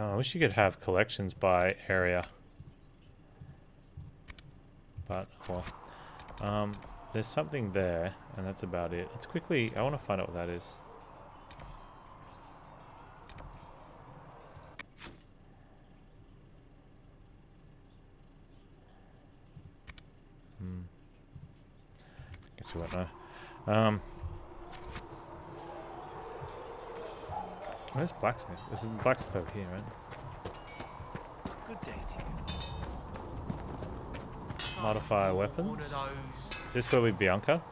Oh, I wish you could have collections by area. But, well. Um, there's something there, and that's about it. Let's quickly... I want to find out what that is. Hmm. Guess we won't know. Um, where's blacksmith? There's a blacksmith over here, right? Good day to you. Modify weapons. Is this where we Bianca?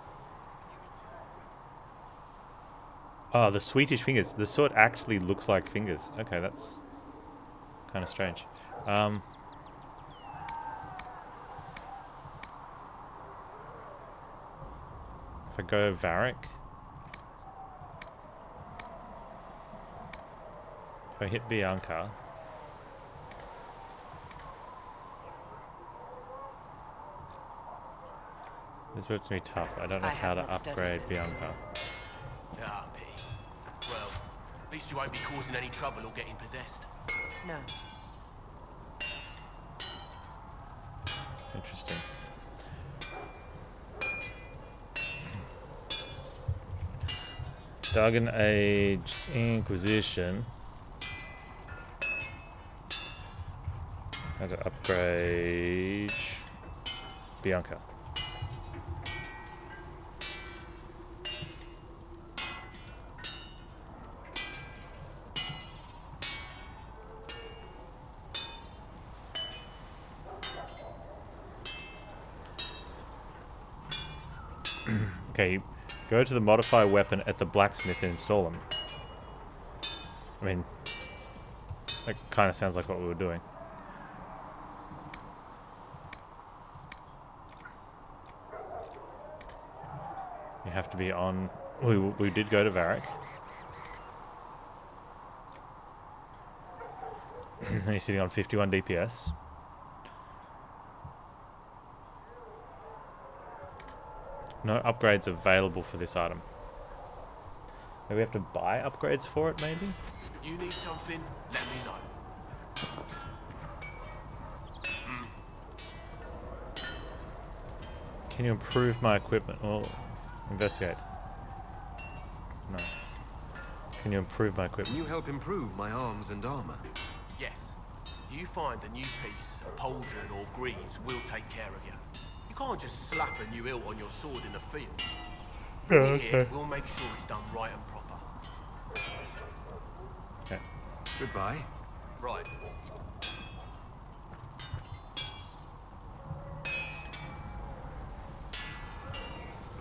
Oh, the Swedish fingers. The sword actually looks like fingers. Okay, that's kind of strange. Um, if I go Varric, if I hit Bianca, this is where it's gonna be tough. I don't know I how to upgrade Bianca. Ah, pity. Well, at least you won't be causing any trouble or getting possessed. No. Interesting. Dragon Age Inquisition. How to upgrade Bianca. Okay, go to the modify weapon at the blacksmith and install them. I mean, that kind of sounds like what we were doing. You have to be on. We, we did go to Varric. He's sitting on 51 DPS. No upgrades available for this item. Maybe we have to buy upgrades for it, maybe? You need something, let me know. Hmm. Can you improve my equipment? Well, investigate. No. Can you improve my equipment? Can you help improve my arms and armor? Yes. You find a new piece, a pauldron or greaves, we'll take care of you. You can't just slap a new hilt on your sword in the field. Bring it here, we'll make sure it's done right and proper. Okay. Goodbye. Right.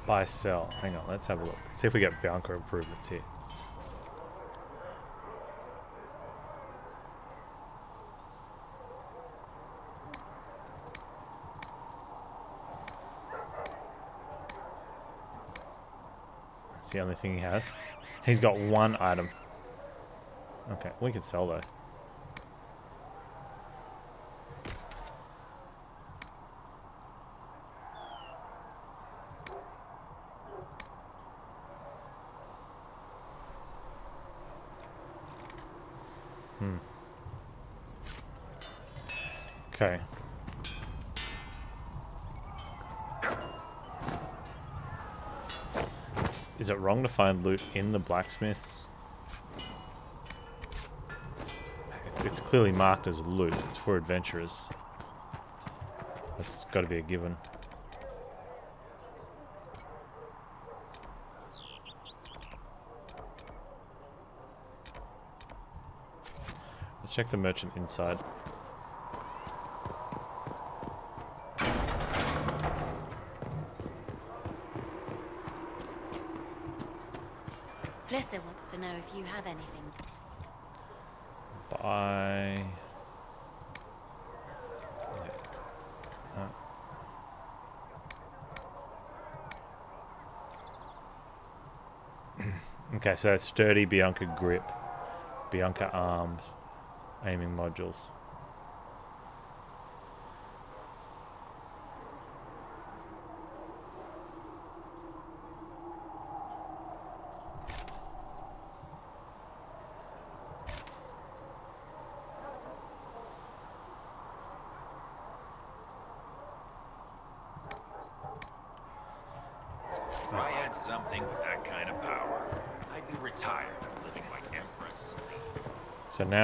Buy, sell. Hang on, let's have a look. See if we get Bianca improvements here. The only thing he has. He's got one item. Okay, we can sell though. Hmm. Okay. Is it wrong to find loot in the blacksmiths? It's, it's clearly marked as loot. It's for adventurers. That's got to be a given. Let's check the merchant inside. Blesser wants to know if you have anything. Uh. okay, so sturdy Bianca grip, Bianca arms, aiming modules. If I had something with that kind of power, I'd be retired and living like Empress. So now if we go blacksmith, Come to me, child. Travel safely. I shall embrace you.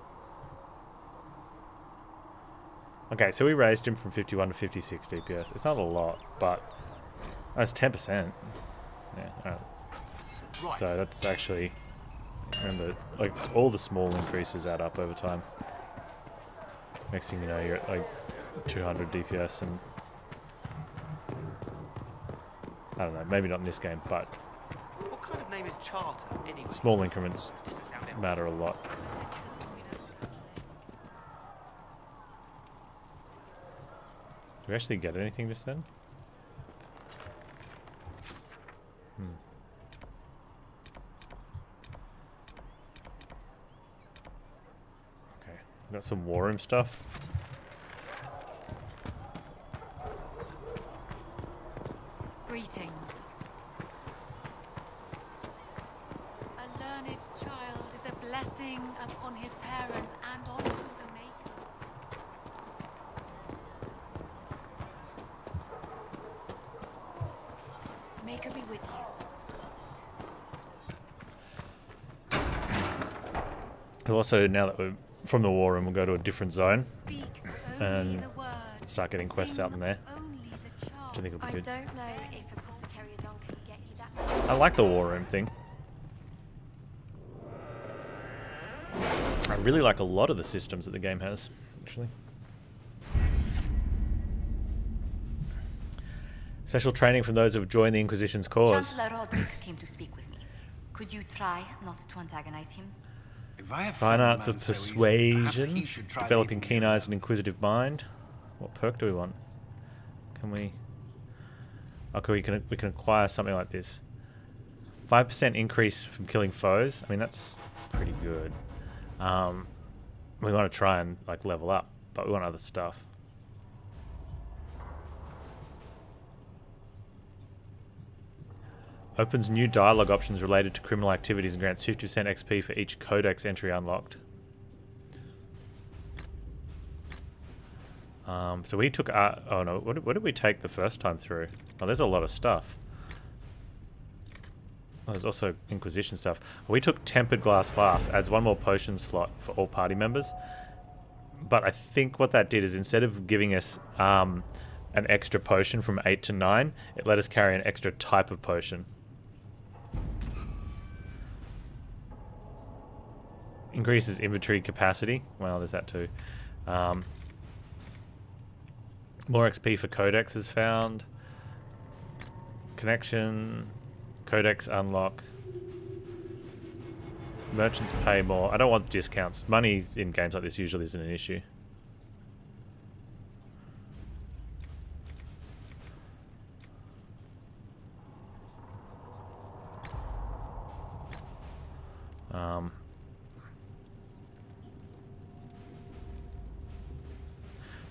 Okay, so we raised him from 51 to 56 DPS. It's not a lot, but that's 10%. Yeah. Right. So that's actually remember like all the small increases add up over time. Next thing you know, you're at like 200 DPS, and I don't know, maybe not in this game, but What kind of name is Charter, anyway? small increments Doesn't sound elegant. matter a lot. Do we actually get anything just then? Hmm. Okay, got some war room stuff. Greetings. A learned child is a blessing upon his parents and onto the maker. Maker be with you. We'll also, now that we're from the war room, we'll go to a different zone. And only the word. start getting quests out in there. Which I think will be good. don't know If Apothecariadon can get you that I like the war room thing. I really like a lot of the systems that the game has, actually. Special training from those who have joined the Inquisition's cause. Chancellor Roderick came to speak with me. Could you try not to antagonize him? If I have Fine arts of so persuasion, try developing keen eyes and inquisitive mind. What perk do we want? Can we? Okay, we can we can acquire something like this. Five percent increase from killing foes. I mean that's pretty good. Um, we want to try and like level up, but we want other stuff. Opens new dialogue options related to criminal activities and grants 50% XP for each codex entry unlocked. Um, so we took our... Oh no, what what did we take the first time through? Oh, there's a lot of stuff. Oh, there's also Inquisition stuff. We took Tempered Glass Flask. Adds one more potion slot for all party members. But I think what that did is instead of giving us um, an extra potion from 8 to 9, it let us carry an extra type of potion. Increases inventory capacity. Well, there's that too. Um, more XP for codex is found. Connection. Codex unlock. Merchants pay more. I don't want discounts. Money in games like this usually isn't an issue. Um,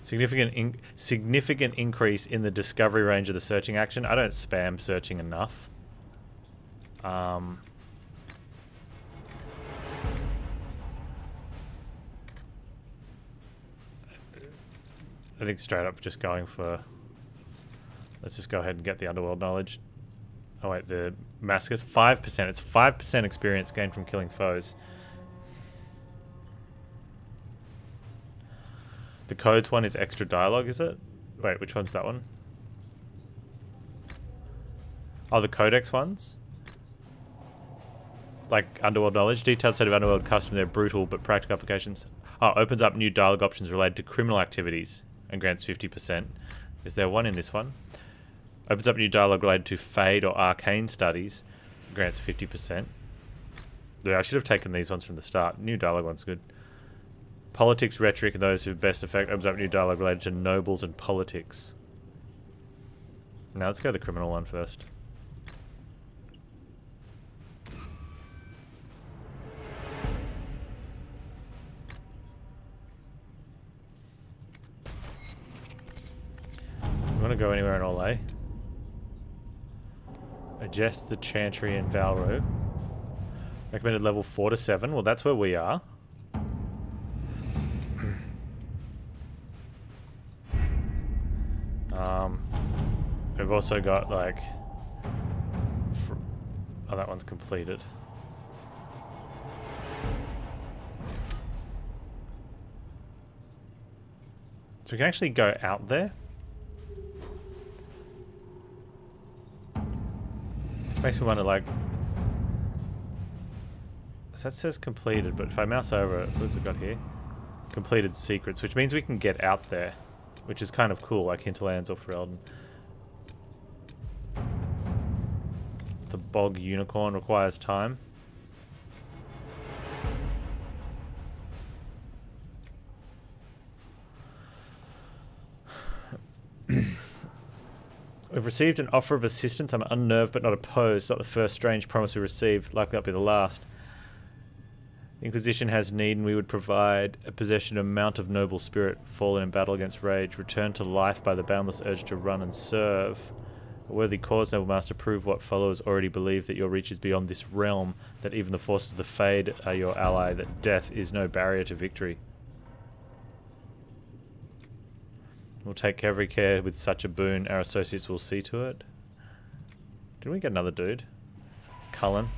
significant in, significant increase in the discovery range of the searching action. I don't spam searching enough. Um, I think straight up just going for. Let's just go ahead and get the underworld knowledge. Oh wait, the is five percent. It's five percent experience gained from killing foes. The codes one is extra dialogue, is it? Wait, which one's that one? Oh, the codex ones? Like underworld knowledge, detailed set of underworld custom. They're brutal but practical applications. Oh, opens up new dialogue options related to criminal activities. and grants 50%. Is there one in this one? Opens up new dialogue related to Fade or Arcane studies. Grants 50%. Yeah, I should have taken these ones from the start. New dialogue one's good. Politics, rhetoric, and those who best effect opens up new dialogue related to nobles and politics. Now let's go the criminal one first. You want to go anywhere in Orlais? Adjust the Chantry and Val Royeaux. Recommended level 4 to 7. Well, that's where we are. Um, we've also got, like... Oh, that one's completed. So we can actually go out there. Makes me wonder, like... So that says completed, but if I mouse over it, what's it got here? Completed secrets, which means we can get out there, which is kind of cool, like Hinterlands or Ferelden. The Bog Unicorn requires time. We've received an offer of assistance. I'm unnerved but not opposed. It's not the first strange promise we received. Likely not be the last. The Inquisition has need, and we would provide a possession of Mount of Noble Spirit, fallen in battle against rage, returned to life by the boundless urge to run and serve. A worthy cause, noble master, prove what followers already believe that your reach is beyond this realm, that even the forces of the Fade are your ally, that death is no barrier to victory. We'll take every care with such a boon. Our associates will see to it. Did we get another dude? Cullen.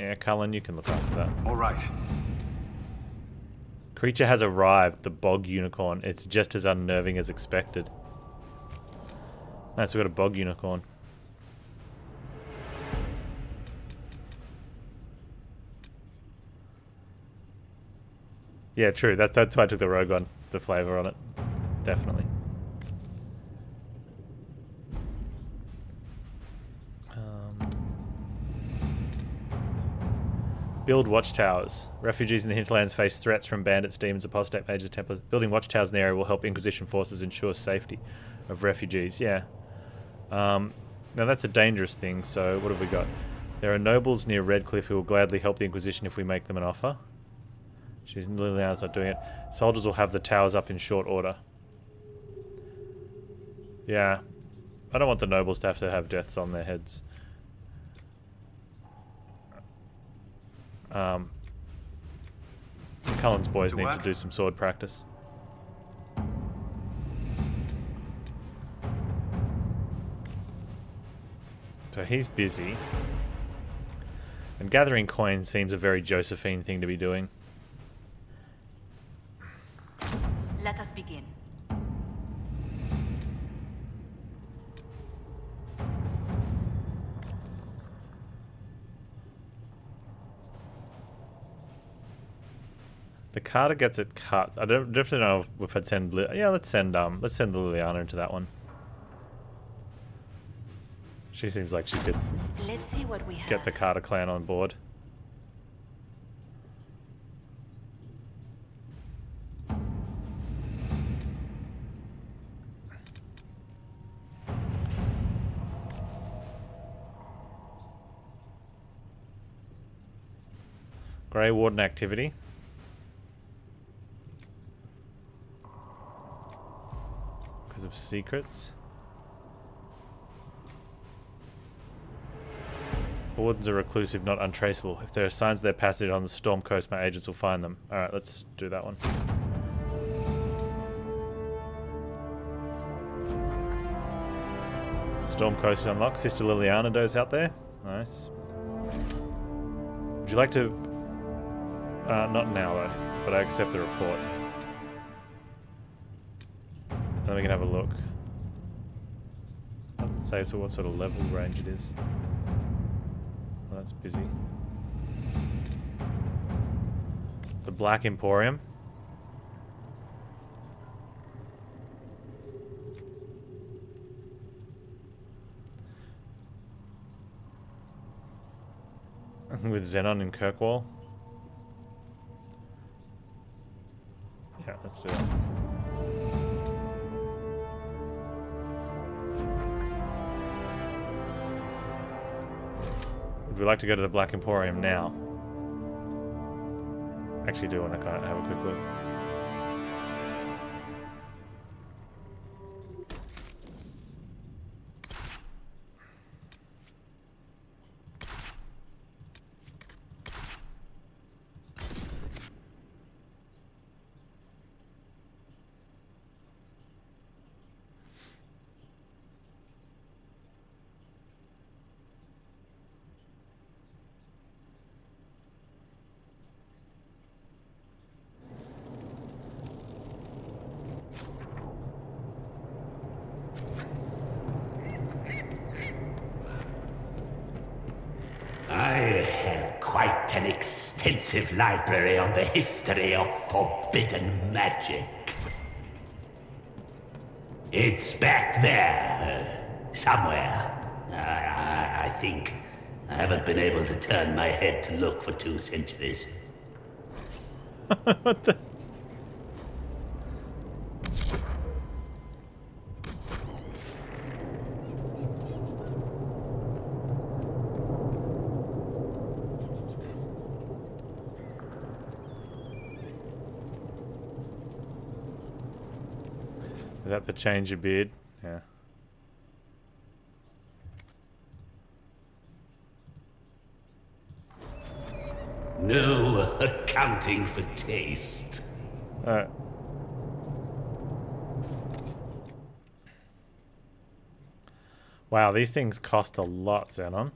Yeah, Cullen, you can look after that. All right. Creature has arrived, the bog unicorn. It's just as unnerving as expected. Nice, we got a bog unicorn. Yeah, true. That, that's why I took the rogue on. The flavor on it. Definitely. Build watchtowers. Refugees in the hinterlands face threats from bandits, demons, apostate mages, templars. Building watchtowers in the area will help Inquisition forces ensure safety of refugees. Yeah. Um, now that's a dangerous thing, so what have we got? There are nobles near Redcliffe who will gladly help the Inquisition if we make them an offer. She's Leliana's not doing it. Soldiers will have the towers up in short order. Yeah. I don't want the nobles to have to have deaths on their heads. Um, Cullen's boys To need to do some sword practice. So he's busy. And gathering coins seems a very Josephine thing to be doing. Let us begin. The Carter gets it cut. I don't definitely know if I'd send. Yeah, let's send um, let's send Leliana into that one. She seems like she could Let's see what we have. get the Carter clan on board. Grey Warden activity. Of secrets. Wardens are reclusive, not untraceable. If there are signs of their passage on the Storm Coast, my agents will find them. Alright, let's do that one. Storm Coast is unlocked. Sister Leliana does out there. Nice. Would you like to... Uh, not now, though. But I accept the report. Then we can have a look. Doesn't say so what sort of level range it is. Well, that's busy. The Black Emporium. With Xenon and Kirkwall. Yeah, let's do it. Would we like to go to the Black Emporium now? Actually, do want to kind of have a quick look. I have quite an extensive library on the history of forbidden magic. It's back there, somewhere. I, I, I think I haven't been able to turn my head to look for two centuries. what the? Change of beard? Yeah. No accounting for taste. Alright. Wow, these things cost a lot, Xenon.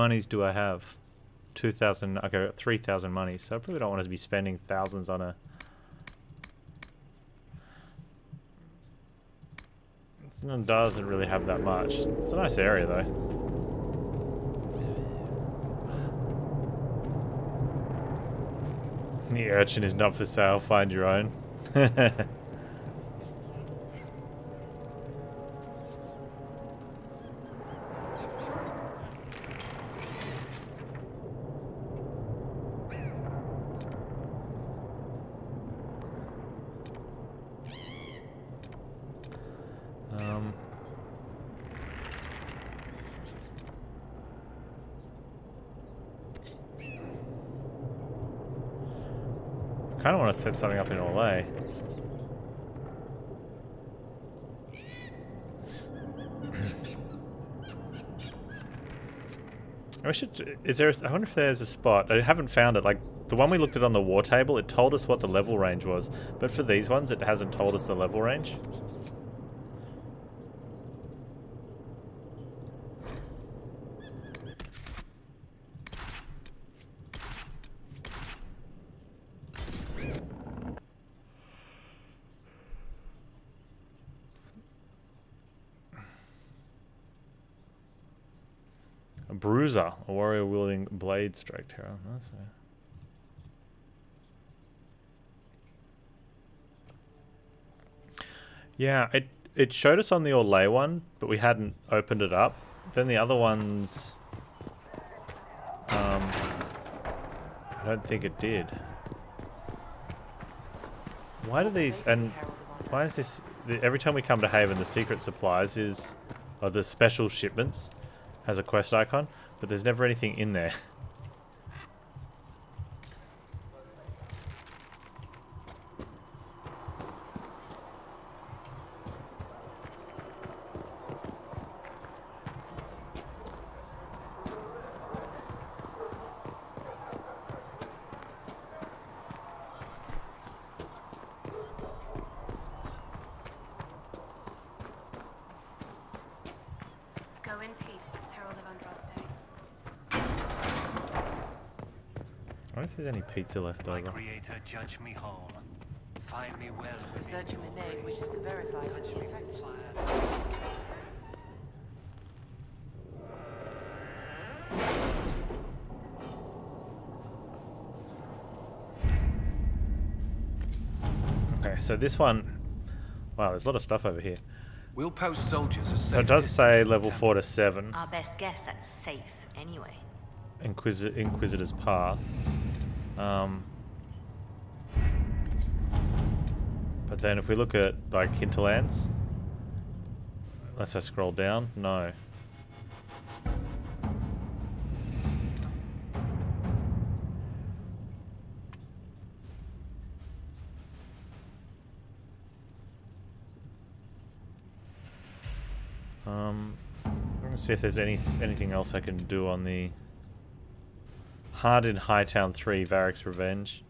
Monies do I have? 2,000. Okay, I've got 3,000 monies. So I probably don't want to be spending thousands on a. It doesn't really have that much. It's a nice area though. The urchin is not for sale. Find your own. um. kind of want to set something up in LA. I should. Is there? I wonder if there's a spot. I haven't found it. Like the one we looked at on the war table, it told us what the level range was, but for these ones, it hasn't told us the level range. A bruiser, a warrior wielding blade strike terror. Yeah, it it showed us on the Orlais one, but we hadn't opened it up. Then the other ones, um, I don't think it did. Why do these and why is this? Every time we come to Haven, the secret supplies is, or the special shipments, has a quest icon, but there's never anything in there. wonder if there's any pizza left My over. creator, judge me whole. Find me well within Research in the name wishes to verify that the infection. Okay, so this one. Wow, there's a lot of stuff over here. We'll post soldiers So it does say level 4 to 7, Our best guess that's safe, anyway. Inquisi- Inquisitor's Path. Um, but then if we look at, like, Hinterlands, unless I scroll down, no. Um, let's see if there's any anything else I can do on the Hard in Hightown 3, Varric's Revenge.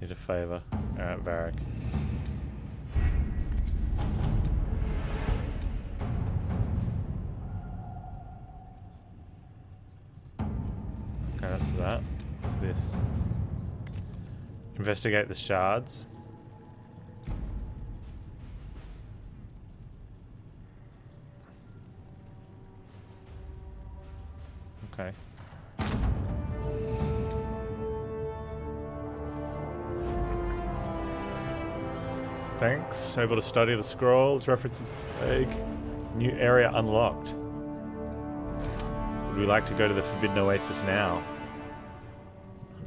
Need a favour. Alright, Varric. Okay, that's that. What's this? Investigate the shards. Thanks. Able to study the scrolls. References vague. New area unlocked. Would we like to go to the Forbidden Oasis now?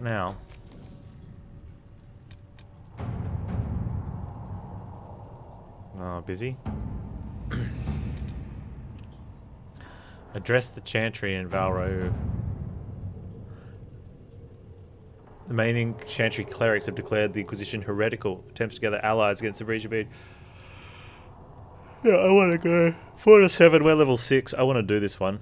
Now. Oh, busy? Address the Chantry in Val Royeaux. The remaining Chantry clerics have declared the Inquisition heretical. Attempts to gather allies against the Breach of Eden. Yeah, I want to go. 4 to 7, we're level 6. I want to do this one.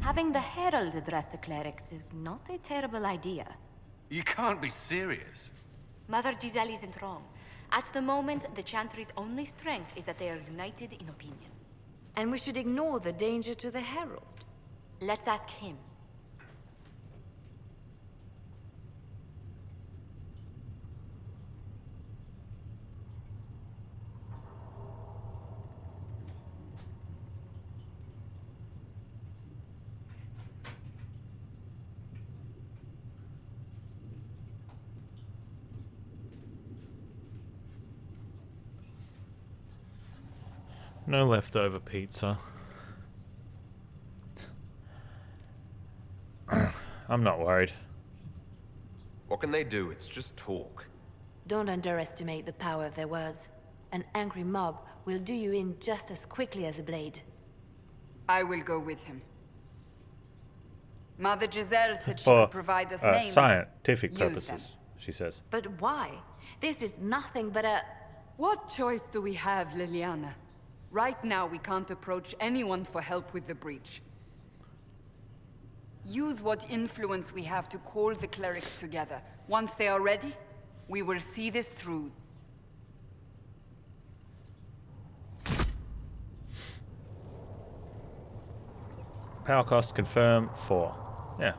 Having the Herald address the clerics is not a terrible idea. You can't be serious. Mother Giselle isn't wrong. At the moment, the Chantry's only strength is that they are united in opinion. And we should ignore the danger to the Herald. Let's ask him. No leftover pizza. I'm not worried. What can they do? It's just talk. Don't underestimate the power of their words. An angry mob will do you in just as quickly as a blade. I will go with him. Mother Giselle said she For could provide us uh, names. scientific purposes, she says. But why? This is nothing but a... What choice do we have, Leliana? Right now, we can't approach anyone for help with the breach. Use what influence we have to call the clerics together. Once they are ready, we will see this through. Power cost confirm four. Yeah.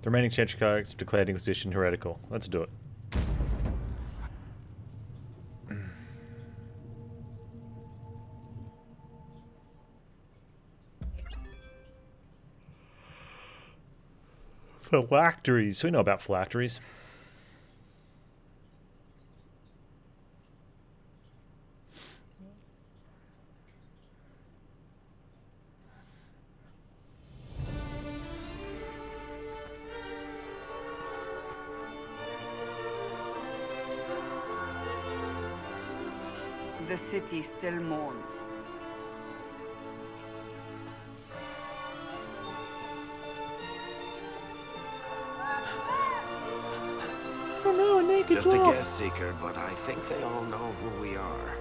The remaining church clerics have declared Inquisition heretical. Let's do it. Phylacteries. We know about phylacteries. The city still mourns. Just a guest seeker, but I think they all know who we are.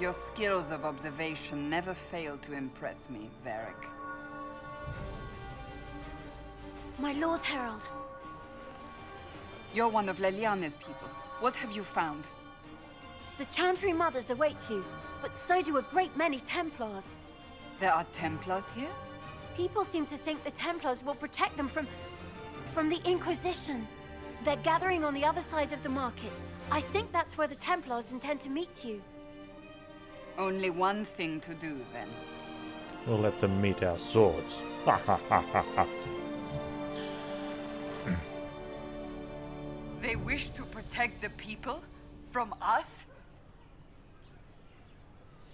Your skills of observation never fail to impress me, Varric. My Lord Herald. You're one of Leliana's people. What have you found? The Chantry Mothers await you, but so do a great many Templars. There are Templars here? People seem to think the Templars will protect them from... from the Inquisition. They're gathering on the other side of the market. I think that's where the Templars intend to meet you. Only one thing to do, then. We'll let them meet our swords. Ha ha ha ha ha. They wish to protect the people? From us?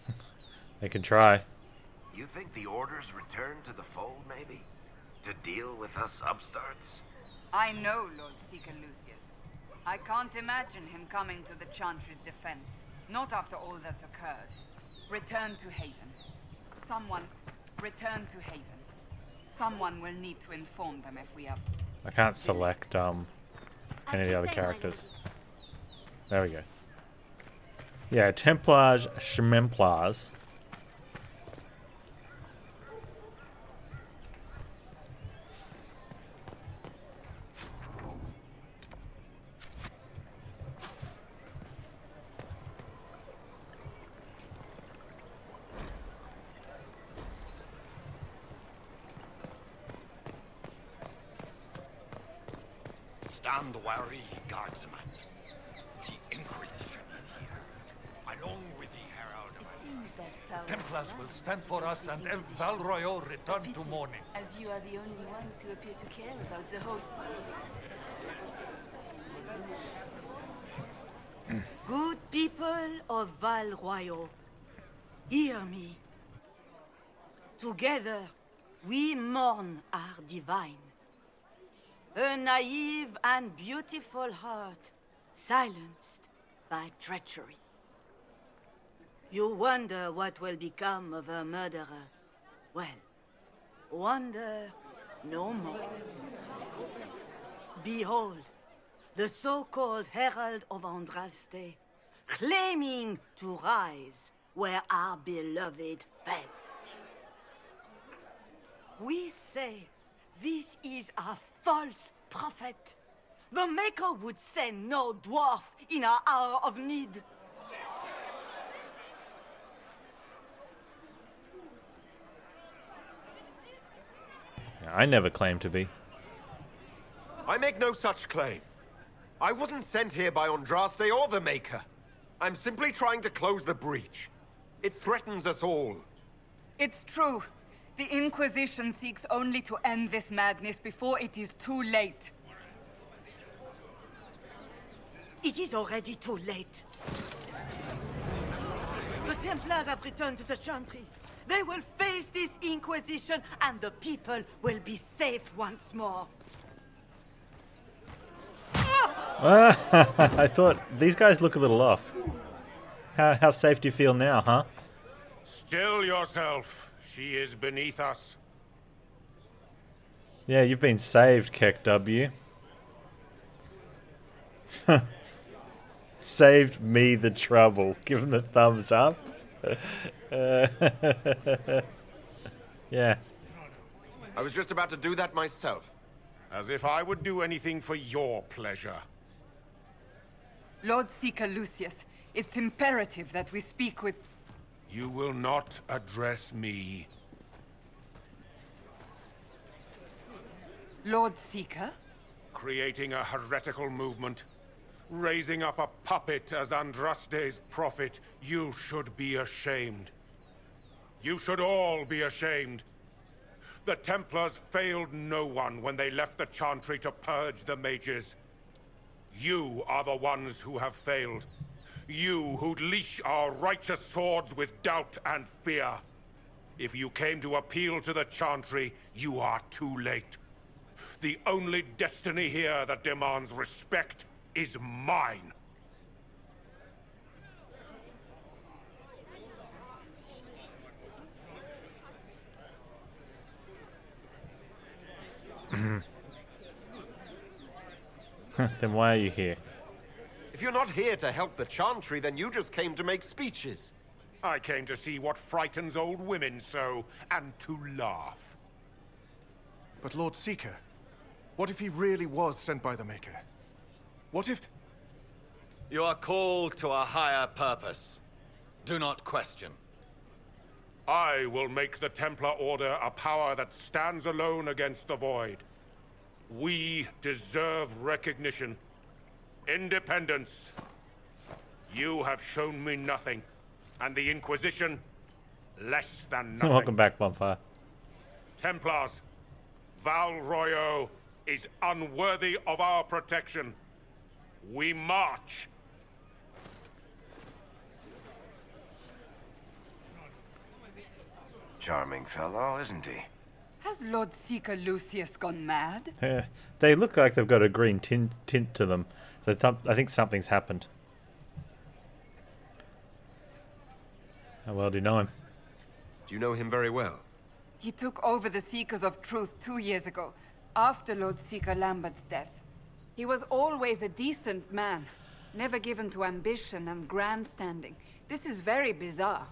They can try. You think the Order's return to the fold, maybe? To deal with us upstarts? I know Lord Seeker Lucius. I can't imagine him coming to the Chantry's defense. Not after all that's occurred. Return to Haven. Someone, return to Haven. Someone will need to inform them if we are... I can't select um any of the other characters. There we go. Yeah, Templars, Schmemplars. Stand wary, guardsman. The Inquisition is here, along with the Herald of Seems that Templars will stand for us and El Val Royeaux return to mourning. As you are the only ones who appear to care about the whole. Good people Royal, hear me. Together, we mourn our divine. A naive and beautiful heart, silenced by treachery. You wonder what will become of a murderer. Well, wonder no more. Behold, the so-called Herald of Andraste, claiming to rise where our beloved fell. We say this is a false prophet. The Maker would send no dwarf in our hour of need. I never claimed to be. I make no such claim. I wasn't sent here by Andraste or the Maker. I'm simply trying to close the breach. It threatens us all. It's true. The Inquisition seeks only to end this madness before it is too late. It is already too late. The Templars have returned to the Chantry. They will face this Inquisition, and the people will be safe once more. I thought these guys look a little off. How, how safe do you feel now, huh? Still yourself. She is beneath us. Yeah, you've been saved, Keck W. saved me the trouble. Give him the thumbs up. Uh, yeah. I was just about to do that myself. As if I would do anything for your pleasure. Lord Seeker Lucius, it's imperative that we speak with... You will not address me. Lord Seeker? Creating a heretical movement. Raising up a puppet as Andraste's prophet. You should be ashamed. You should all be ashamed. The Templars failed no one when they left the Chantry to purge the mages. You are the ones who have failed. You who'd leash our righteous swords with doubt and fear. If you came to appeal to the Chantry, you are too late. The only destiny here that demands respect is mine. then why are you here? If you're not here to help the Chantry, then you just came to make speeches. I came to see what frightens old women so, and to laugh. But Lord Seeker, what if he really was sent by the Maker? What if... You are called to a higher purpose. Do not question. I will make the Templar Order a power that stands alone against the Void. We deserve recognition. Independence. You have shown me nothing. And the Inquisition, less than nothing. Welcome back, Bonfire. Templars, Val Royeaux is unworthy of our protection. We march. Charming fellow, isn't he? Has Lord Seeker Lucius gone mad? Yeah. They look like they've got a green tint, tint to them. So th I think something's happened. How well do you know him? Do you know him very well? He took over the Seekers of Truth two years ago, after Lord Seeker Lambert's death. He was always a decent man, never given to ambition and grandstanding. This is very bizarre.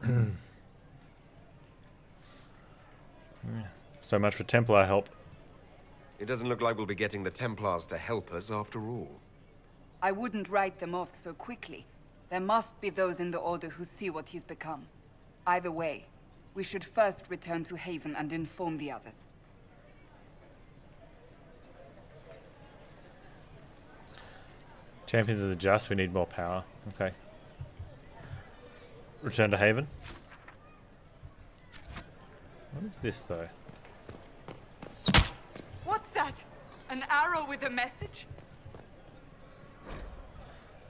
So much for Templar help. It doesn't look like we'll be getting the Templars to help us after all. I wouldn't write them off so quickly. There must be those in the Order who see what he's become. Either way, we should first return to Haven and inform the others. Champions of the Just, we need more power. Okay. Return to Haven. What is this, though? What's that? An arrow with a message?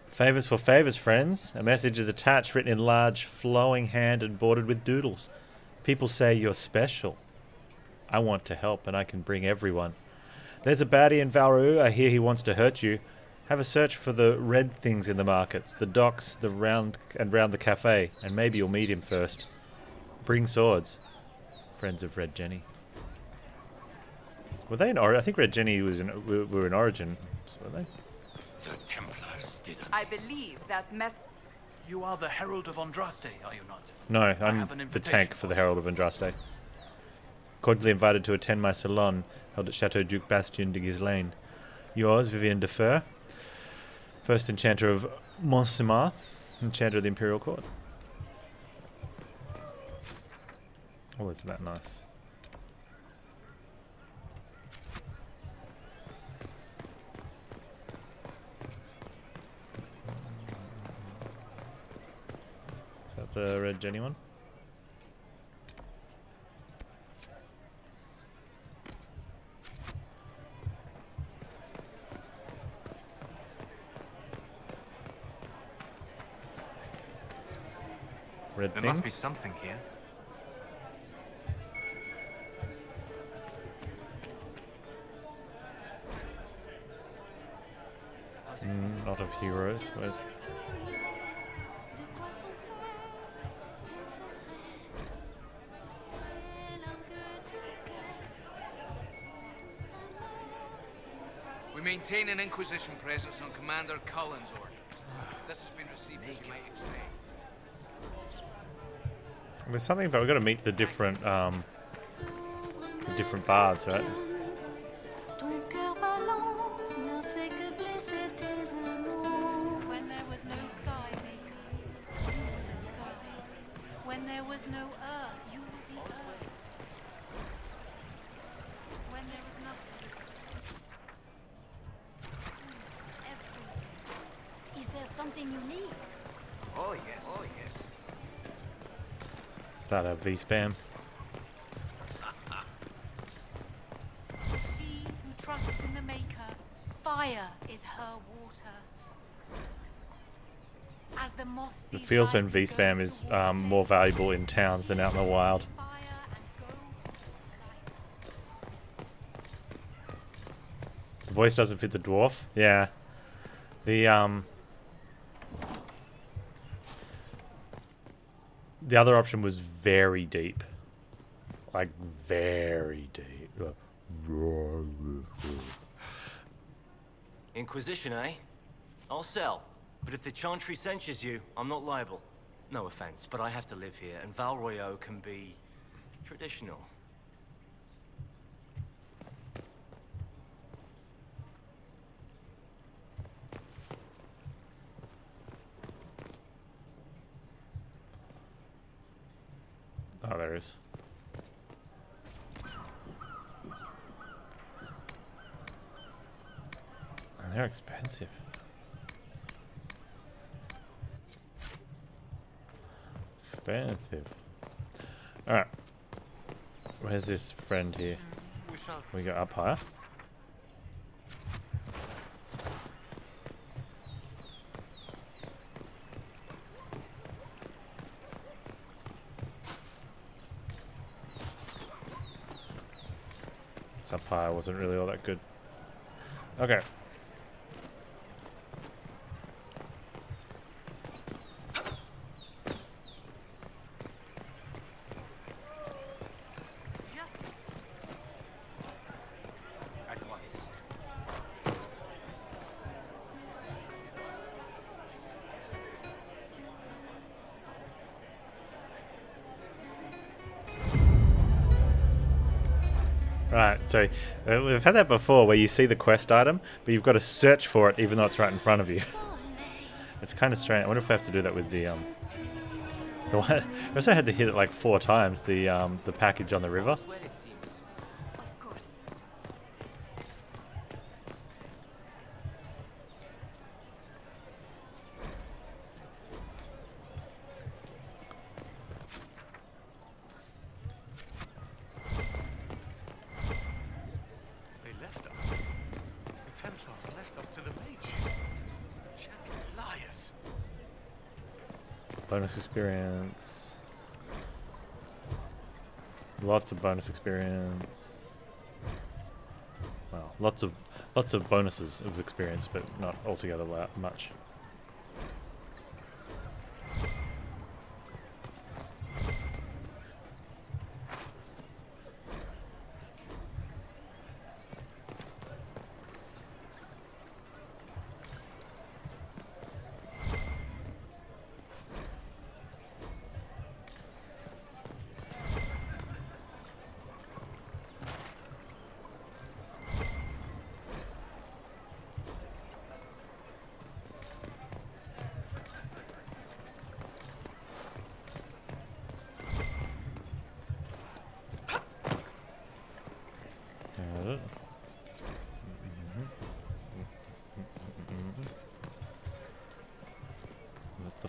Favors for favors, friends. A message is attached, written in large, flowing hand and bordered with doodles. People say you're special. I want to help, and I can bring everyone. There's a baddie in Val Royeaux. I hear he wants to hurt you. Have a search for the red things in the markets, the docks, the round and round the cafe, and maybe you'll meet him first. Bring swords. Friends of Red Jenny. Were they in Origin? I think Red Jenny was in, were were in Origin. Were they? The Templars didn't. I believe that mess. You are the Herald of Andraste, are you not? No, I'm the tank for the Herald of Andraste. Cordially invited to attend my salon held at Chateau Duc Bastien de Ghislain. Yours, Vivienne de Fer, first enchanter of Montsimmard, enchanter of the Imperial Court. Oh, isn't that nice? Is that the red Jenny one? Red There things? must be something here. Heroes. Where's We maintain an Inquisition presence on Commander Cullen's orders. This has been received as you might expect. There's something about we've got to meet the different um the different bards, right? V spam. She who trusts in the Maker, fire is her water. As the moth It feels when V spam is um, more valuable in towns than out in the wild. The voice doesn't fit the dwarf. Yeah. The um. The other option was very deep. Like very deep. Inquisition, eh? I'll sell. But if the Chantry censures you, I'm not liable. No offense, but I have to live here, and Val Royeaux can be... traditional. Oh, there is. And they're expensive. Expensive. Alright. Where's this friend here? Mm, we We go up higher? This up higher wasn't really all that good. Okay. So uh, we've had that before where you see the quest item, but you've got to search for it even though it's right in front of you. it's kind of strange. I wonder if we have to do that with the um. The one we also had to hit it like four times. The um the package on the river. They left us. The Templars left us to the mages. Chantry liars. Bonus experience. Lots of bonus experience. Well, lots of lots of bonuses of experience, but not altogether much.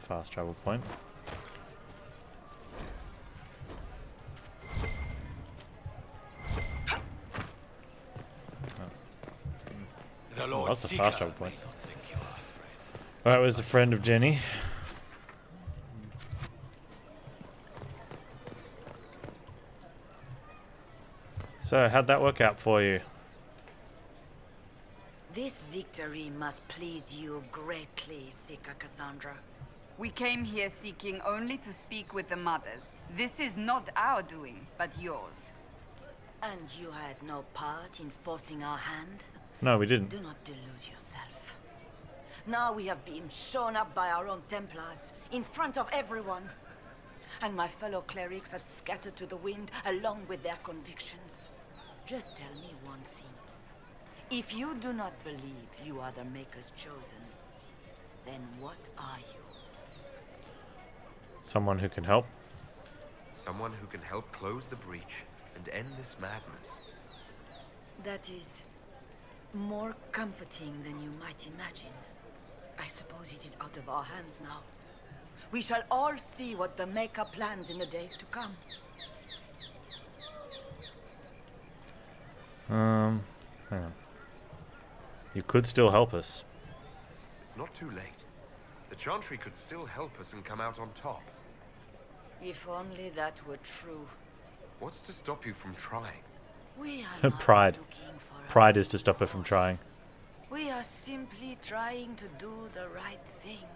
Fast travel point. The Oh, Lots of fast travel may points. not think you are a. Alright, where's the friend of Jenny? So, how'd that work out for you? This victory must please you greatly, Seeker Cassandra. We came here seeking only to speak with the mothers. This is not our doing, but yours. And you had no part in forcing our hand? No, we didn't. Do not delude yourself. Now we have been shown up by our own Templars, in front of everyone. And my fellow clerics have scattered to the wind along with their convictions. Just tell me one thing. If you do not believe you are the Maker's chosen, then what are you? Someone who can help? Someone who can help close the breach and end this madness. That is more comforting than you might imagine. I suppose it is out of our hands now. We shall all see what the Maker plans in the days to come. Um, hang on. You could still help us. It's not too late. The Chantry could still help us and come out on top. If only that were true. What's to stop you from trying? We are not Pride. looking for Pride is to stop her from trying. We are simply trying to do the right thing.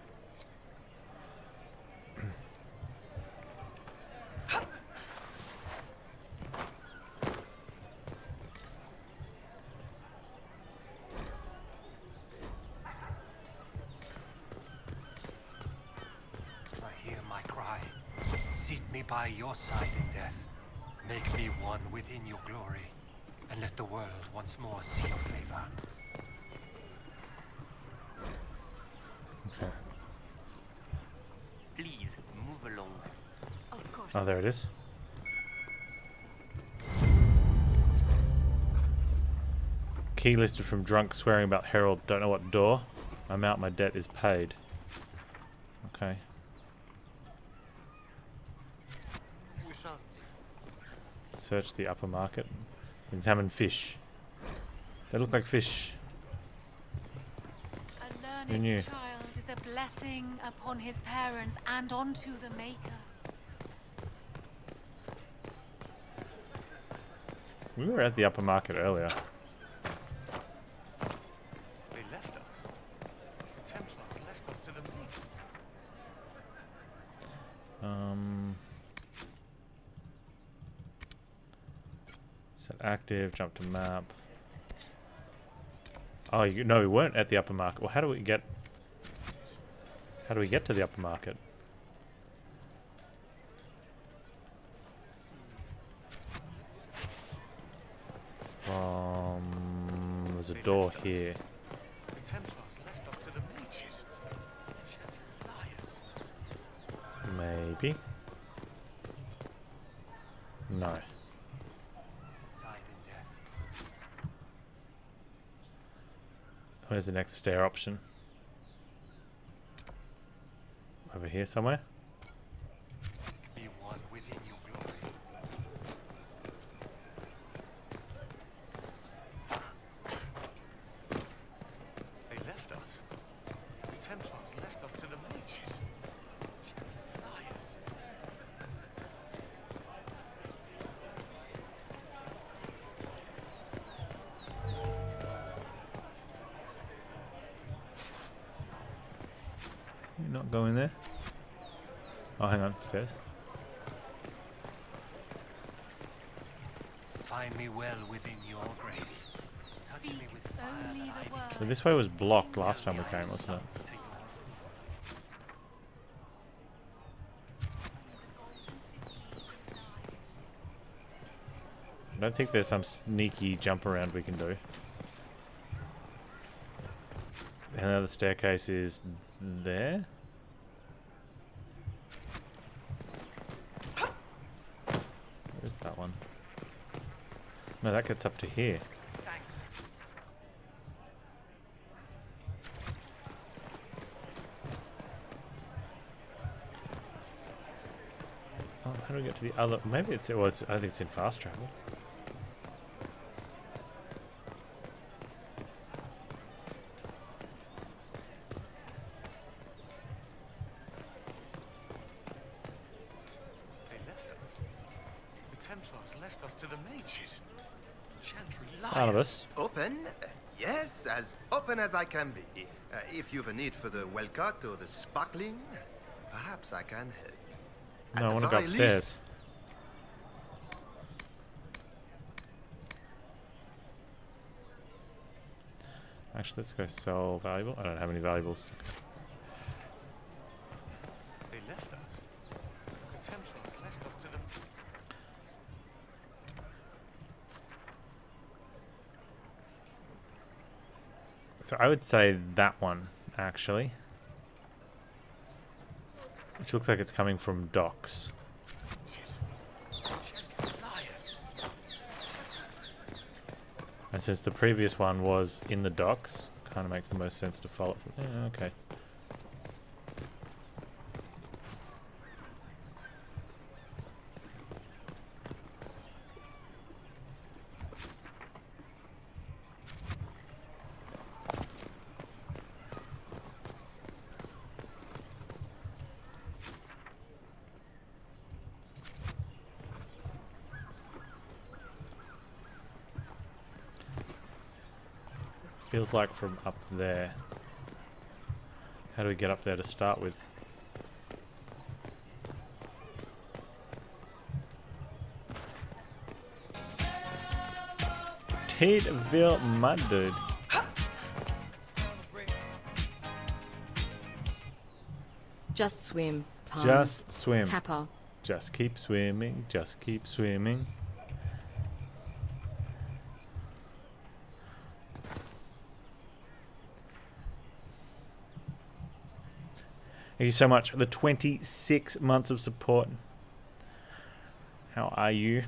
Seat me by your side in death. Make me one within your glory. And let the world once more see your favor. Okay. Please, move along. Of course. Oh, there it is. Key listed from drunk swearing about Herald. Don't know what door. I'm out. My debt is paid. Okay. Search the upper market. Examine fish. They look like fish. A Who learned knew? child is a blessing upon his parents and onto the Maker. We were at the upper market earlier. They left us. The Templars left us to the meat. Um, set active, jump to map. Oh, you, no, we weren't at the upper market. Well, how do we get... How do we get to the upper market? Um, there's a door here. The Templars left us to the mages. Liars. Maybe. No. Died in death. Where's the next stair option? Over here somewhere? Well within your grace. Touch me with fire Only that I the may word. So this way was blocked last time we came, wasn't it? I don't think there's some sneaky jump around we can do. And now the staircase is there. Where's that one? No, that gets up to here. Oh, how do we get to the other? Maybe it's. Well, it's I think it's in fast travel. They left us. The Templars left us to the mages. Chantry Barnabas. Open? Yes, as open as I can be. Uh, if you've a need for the well cut or the sparkling, perhaps I can help. At No, I want to go very least- upstairs. Actually, let's go sell valuable. I don't have any valuables. They left us. The Templars left us to the. So I would say that one, actually. Which looks like it's coming from docks. And since the previous one was in the docks, kind of makes the most sense to follow Yeah, okay. Like from up there. How do we get up there to start with? Tateville, my dude. Just swim. Palms. Just swim. Kappa. Just keep swimming. Just keep swimming. Thank you so much for the 26 months of support. How are you?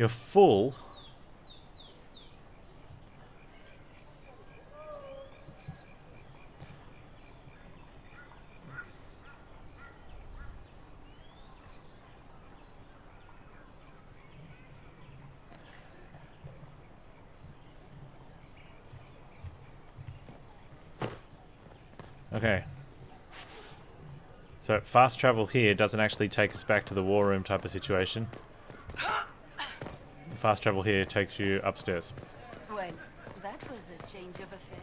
You're full. Okay. So fast travel here doesn't actually take us back to the war room type of situation. Fast travel here takes you upstairs. Well, that was a change of affairs.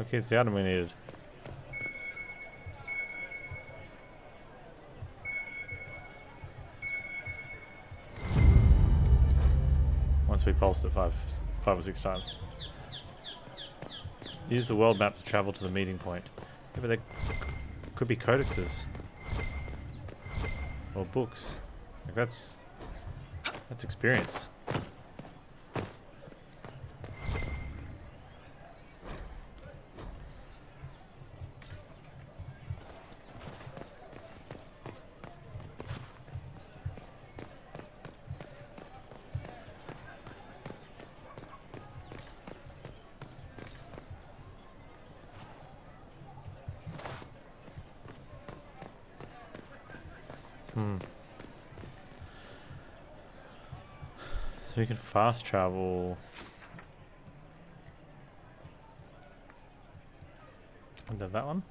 Okay, it's the item we needed. Pulsed it five, five or six times. Use the world map to travel to the meeting point. Yeah, but there could be codexes. Or books. Like that's that's experience. Hmm. So we can fast travel. Under that one?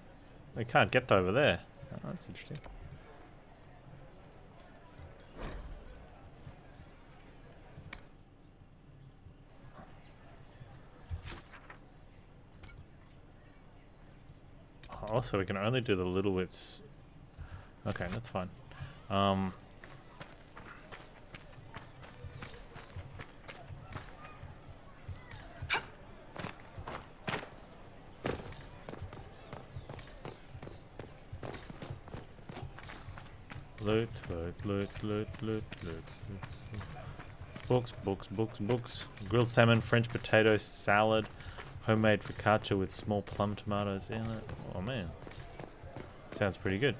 We can't get over there. Oh, that's interesting. Oh, so we can only do the little bits. Okay, that's fine. Um, loot, loot, loot, loot, loot, loot. Books, books, books, books. Grilled salmon, French potato salad, homemade focaccia with small plum tomatoes in it. Oh man, sounds pretty good.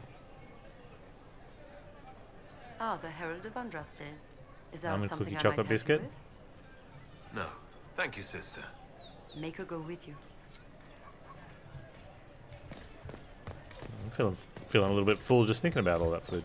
Ah, the Herald of Andraste. Is there Almond something cookie I chocolate might help you biscuit. No, thank you, sister. Make her go with you. I'm feeling feeling a little bit full just thinking about all that food.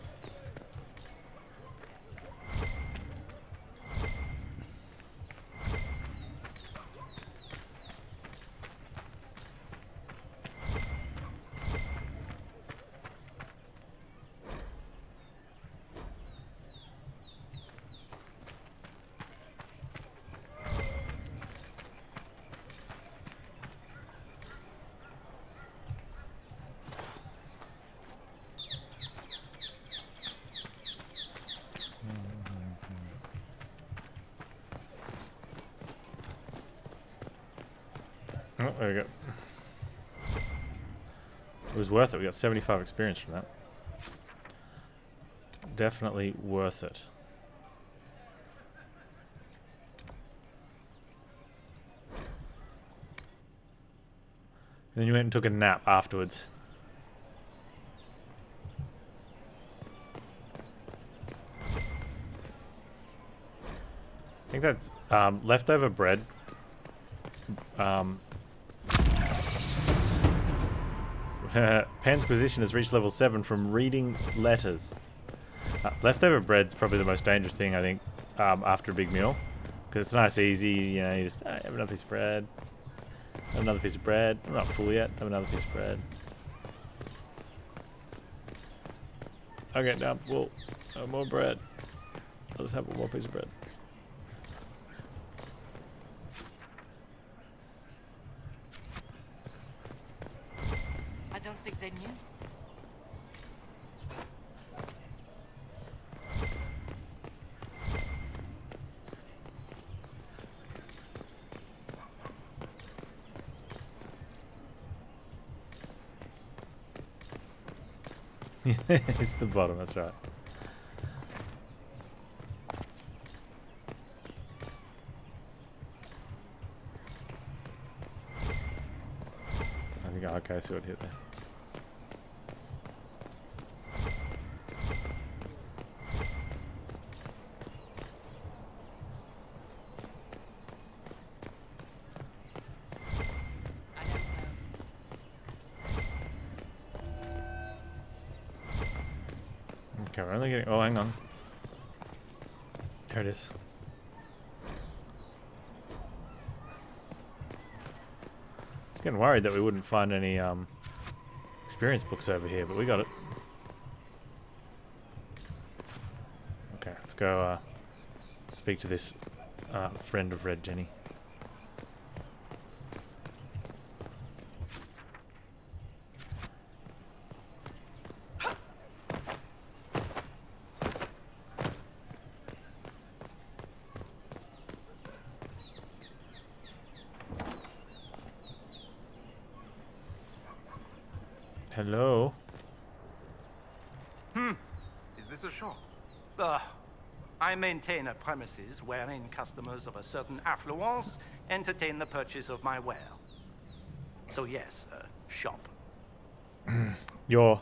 Oh, there we go. It was worth it. We got 75 experience from that. Definitely worth it. And then you went and took a nap afterwards. I think that's um, leftover bread. Um, Pan's position has reached level 7 from reading letters. Uh, leftover bread's probably the most dangerous thing, I think, um, after a big meal. Because it's nice, easy, you know, you just uh, have another piece of bread. Have another piece of bread. I'm not full yet. Have another piece of bread. Okay, now I'm. Uh, more bread. I'll just have one more piece of bread. it's the bottom, that's right. I think, okay, I see what hit there. Okay, we're only getting. Oh, hang on. There it is. I was getting worried that we wouldn't find any um, experience books over here, but we got it. Okay, let's go uh, speak to this uh, friend of Red Jenny. Hello. Hmm. Is this a shop? Uh, I maintain a premises wherein customers of a certain affluence entertain the purchase of my ware. So yes, a shop. Your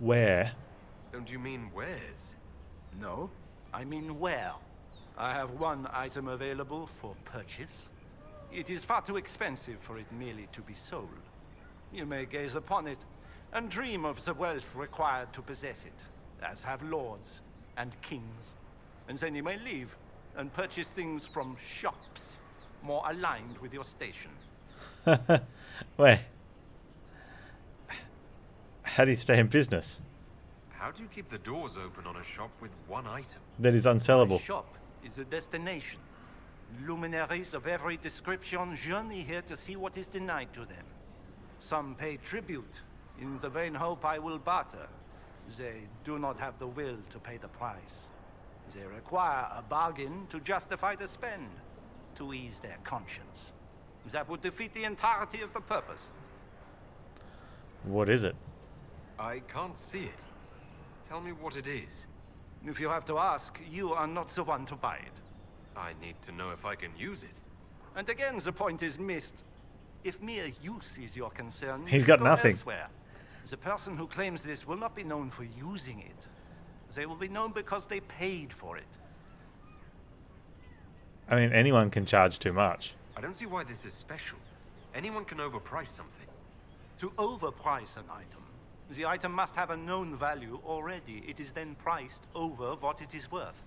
where? Don't you mean wares? No, I mean where. I have one item available for purchase. It is far too expensive for it merely to be sold. You may gaze upon it and dream of the wealth required to possess it, as have lords and kings. And then you may leave and purchase things from shops more aligned with your station. Wait. How do you stay in business? How do you keep the doors open on a shop with one item? That is unsellable. A Shop is a destination. Luminaries of every description journey here to see what is denied to them. Some pay tribute in the vain hope I will barter. They do not have the will to pay the price. They require a bargain to justify the spend, to ease their conscience. That would defeat the entirety of the purpose. What is it? I can't see it. Tell me what it is. If you have to ask, you are not the one to buy it. I need to know if I can use it. And again, the point is missed. If mere use is your concern, he's got go nothing. Elsewhere. The person who claims this will not be known for using it. They will be known because they paid for it. I mean, anyone can charge too much. I don't see why this is special. Anyone can overprice something. To overprice an item, the item must have a known value already. It is then priced over what it is worth.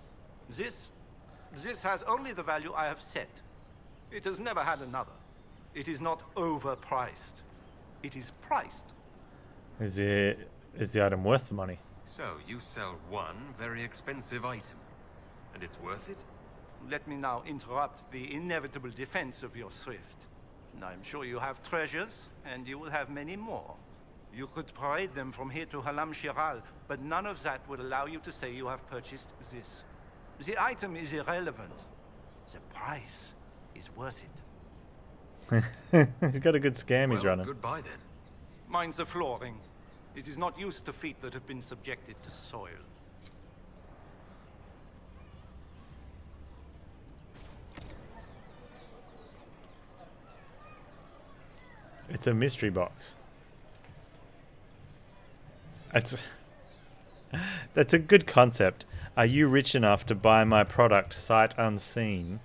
This, this has only the value I have set. It has never had another. It is not overpriced. It is priced. Is it is the item worth the money? So, you sell one very expensive item. And it's worth it? Let me now interrupt the inevitable defense of your thrift. I'm sure you have treasures, and you will have many more. You could parade them from here to Halamshiral, but none of that would allow you to say you have purchased this. The item is irrelevant. The price is worth it. he's got a good scam he's running. Goodbye then. Mine's the flooring. It is not used to feet that have been subjected to soil. It's a mystery box. That's that's a good concept. Are you rich enough to buy my product sight unseen?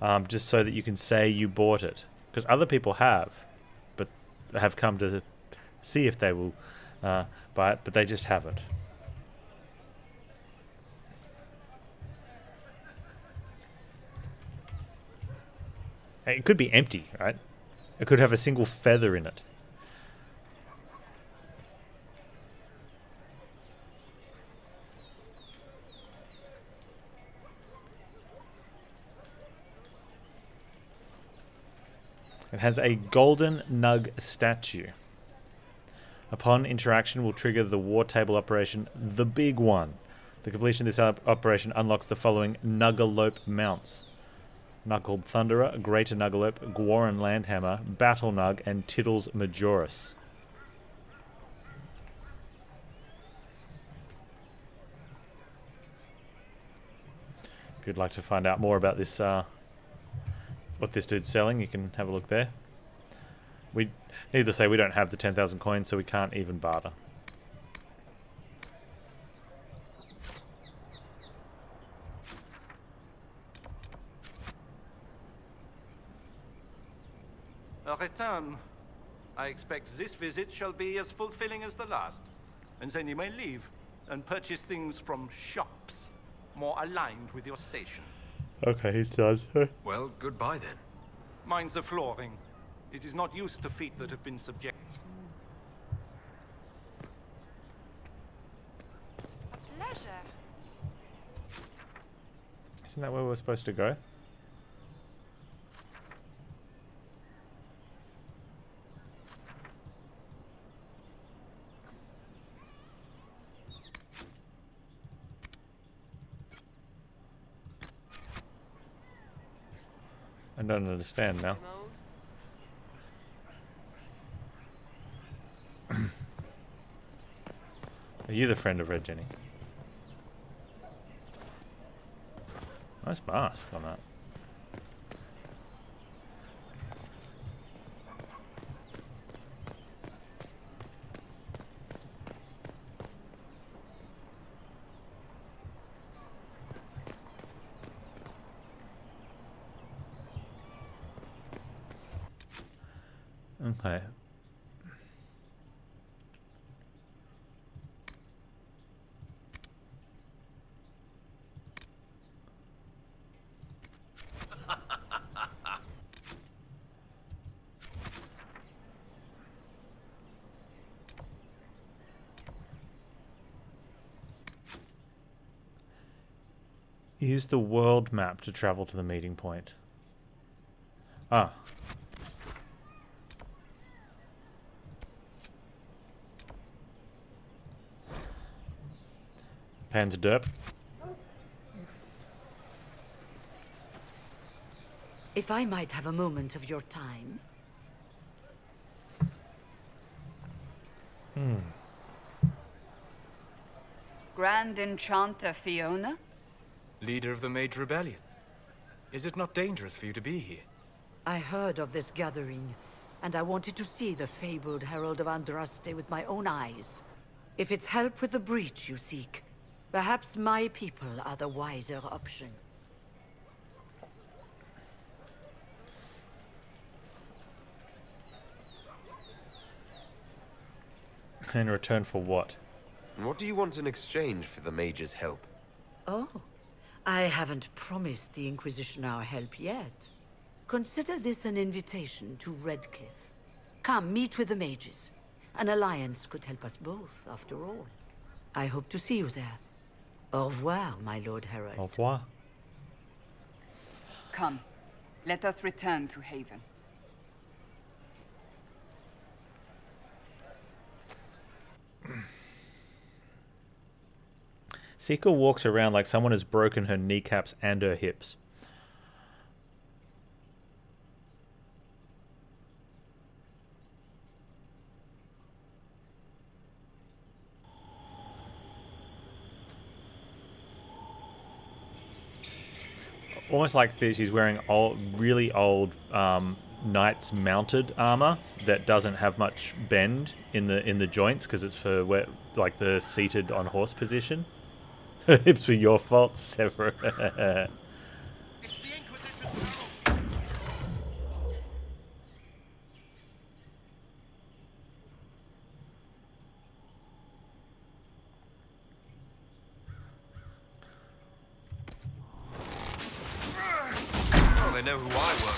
Um, just so that you can say you bought it, because other people have, but have come to see if they will uh, buy it, but they just haven't. It could be empty, right? It could have a single feather in it. It has a golden nug statue. Upon interaction will trigger the war table operation, the big one. The completion of this op operation unlocks the following Nuggalope mounts. Knuckled Thunderer, Greater Nuggalope, Gwaren Landhammer, Battle Nug, and Tiddles Majoris. If you'd like to find out more about this, uh, what this dude's selling, you can have a look there. We need to say we don't have the 10,000 coins, so we can't even barter. A return. I expect this visit shall be as fulfilling as the last. And then you may leave and purchase things from shops more aligned with your station. Okay, he's done. Well, goodbye then. Mind the flooring. It is not used to feet that have been subject. Pleasure. Isn't that where we're supposed to go? I don't understand now. Are you the friend of Red Jenny? Nice mask on that. Okay. Use the world map to travel to the meeting point. Ah. Pans derp. If I might have a moment of your time. Hmm. Grand Enchanter Fiona? Leader of the Mage Rebellion. Is it not dangerous for you to be here? I heard of this gathering, and I wanted to see the fabled Herald of Andraste with my own eyes. If it's help with the breach you seek, perhaps my people are the wiser option. In return for what? What do you want in exchange for the Mage's help? Oh, I haven't promised the Inquisition our help yet. Consider this an invitation to Redcliffe. Come, meet with the mages. An alliance could help us both, after all. I hope to see you there. Au revoir, my Lord Herald. Au revoir. Come, let us return to Haven. Seeker walks around like someone has broken her kneecaps and her hips. Almost like she's wearing old, really old um, knight's mounted armor that doesn't have much bend in the in the joints because it's for where, like the seated on horse position. it's for your fault, Sever. Oh, they know who I work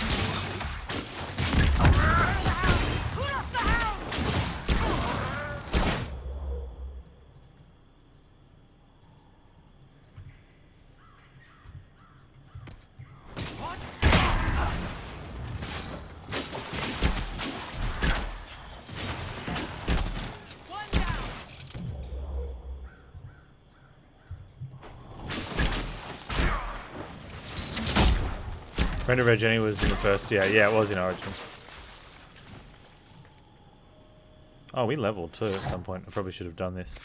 for. Red Jenny was in the first, yeah, yeah, it was in Origins. Oh, we leveled too at some point. I probably should have done this.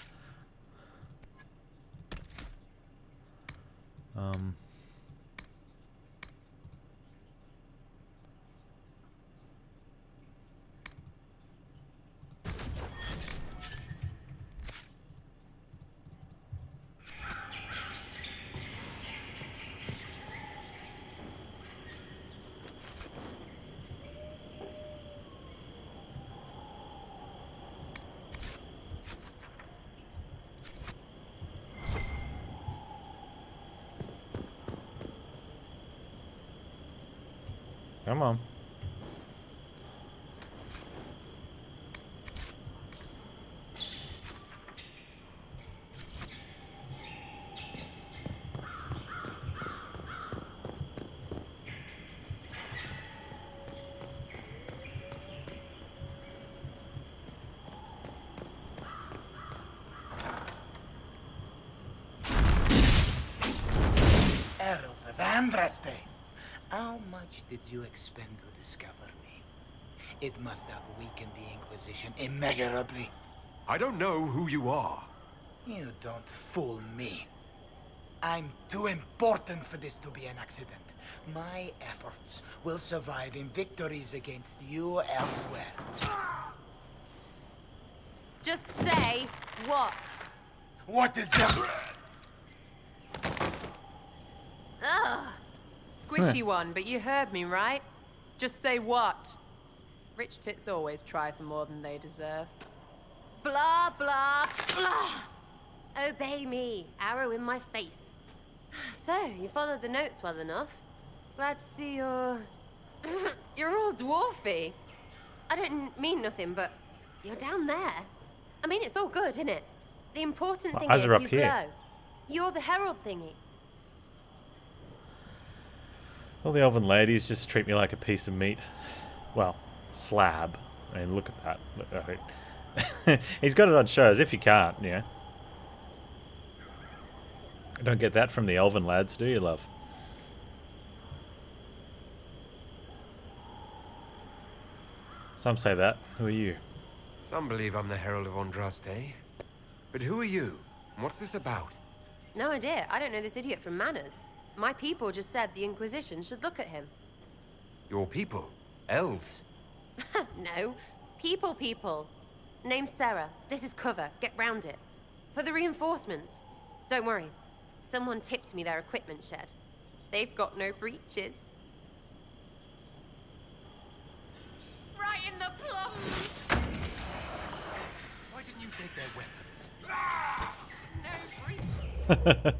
Come on. Herald of Andraste. How much did you expend to discover me? It must have weakened the Inquisition immeasurably. I don't know who you are. You don't fool me. I'm too important for this to be an accident. My efforts will survive in victories against you elsewhere. Just say what? What is that? Ugh. Squishy one, but you heard me, right? Just say what? Rich tits always try for more than they deserve. Blah, blah, blah. Obey me. Arrow in my face. So, you followed the notes well enough. Glad to see you're... you're all dwarfy. I don't mean nothing, but you're down there. I mean, it's all good, isn't it? The important Well, thing is you here. glow. You're the herald thingy. All the elven ladies just treat me like a piece of meat. Well, slab. I mean, look at that. Look at. He's got it on show as if you can't, you know. Don't get that from the elven lads, do you, love? Some say that. Who are you? Some believe I'm the Herald of Andraste. But who are you? What's this about? No idea. I don't know this idiot from Manners. My people just said the Inquisition should look at him. Your people? Elves? no. People, people. Name's Sera. This is cover. Get round it. For the reinforcements. Don't worry. Someone tipped me their equipment shed. They've got no breaches. Right in the plums! Why didn't you take their weapons? No breach.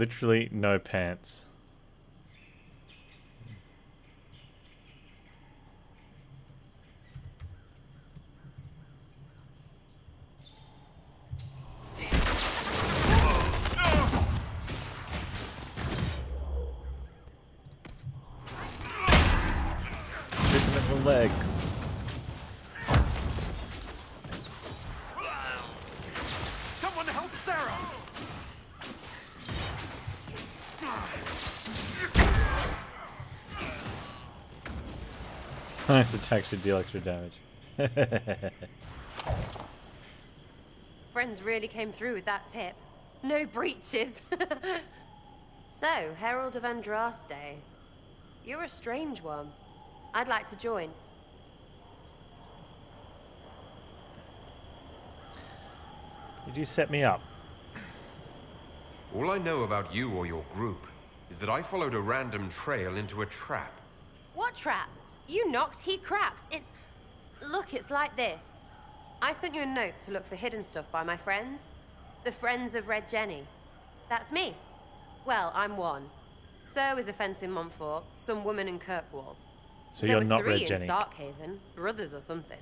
Literally no pants. Ripping at the legs. Someone help Sera! Nice attack should deal extra damage. Friends really came through with that tip. No breaches. so, Herald of Andraste. You're a strange one. I'd like to join. Did you set me up? All I know about you or your group is that I followed a random trail into a trap. What trap? You knocked, he crapped. It's. Look, it's like this. I sent you a note to look for hidden stuff by my friends. The Friends of Red Jenny. That's me. Well, I'm one. So is a fence in Montfort, some woman in Kirkwall. So there you're not three Red in Jenny. Starkhaven, brothers or something.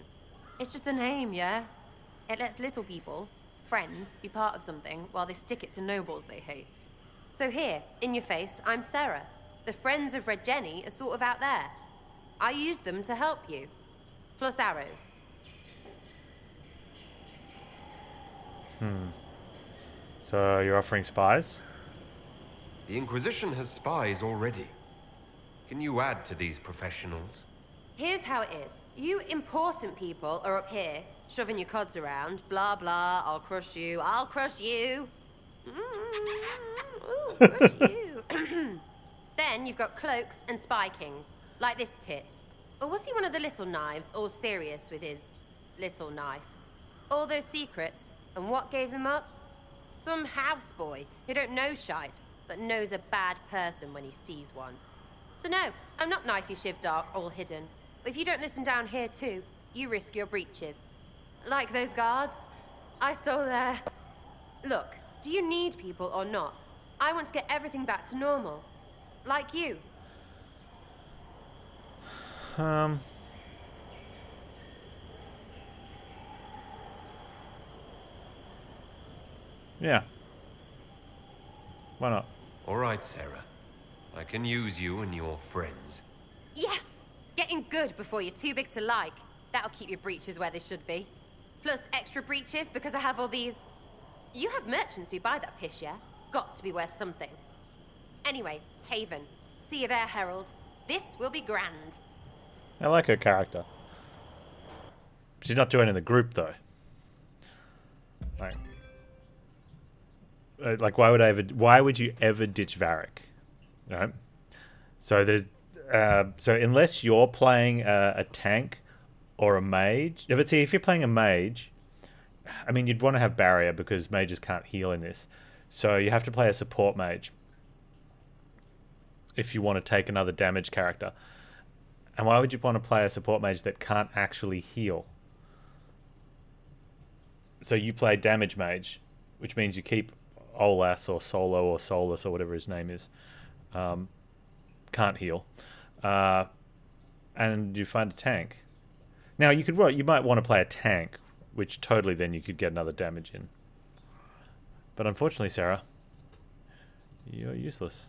It's just a name, yeah? It lets little people, friends, be part of something while they stick it to nobles they hate. So here, in your face, I'm Sera. The Friends of Red Jenny are sort of out there. I use them to help you. Plus arrows. Hmm. So you're offering spies? The Inquisition has spies already. Can you add to these professionals? Here's how it is. You important people are up here, shoving your cods around. Blah, blah, I'll crush you, I'll crush you. Ooh, crush you. then you've got cloaks and spy kings, like this tit. Or was he one of the little knives, all serious with his little knife? All those secrets, and what gave him up? Some houseboy who don't know shite, but knows a bad person when he sees one. So no, I'm not knifey shiv dark, all hidden. If you don't listen down here too, you risk your breeches. Like those guards. I stole their... Look, do you need people or not? I want to get everything back to normal. Like you. Um. Yeah. Why not? All right, Sera. I can use you and your friends. Yes! Getting good before you're too big to like. That'll keep your breeches where they should be. Plus extra breeches because I have all these... You have merchants who buy that piss, yeah? Got to be worth something. Anyway, Haven. See you there, Herald. This will be grand. I like her character. She's not joining the group though. Like, uh, like why would I ever? Why would you ever ditch Varric? Right. So there's, uh, so unless you're playing a, a tank or a mage, but see if you're playing a mage, I mean you'd want to have barrier because mages can't heal in this, so you have to play a support mage. If you want to take another damage character. And why would you want to play a support mage that can't actually heal? So you play damage mage, which means you keep Olas or Solo or Solus or whatever his name is. Um, can't heal. Uh, and you find a tank. Now you could you might want to play a tank, which totally then you could get another damage in. But unfortunately, Sera, you're useless.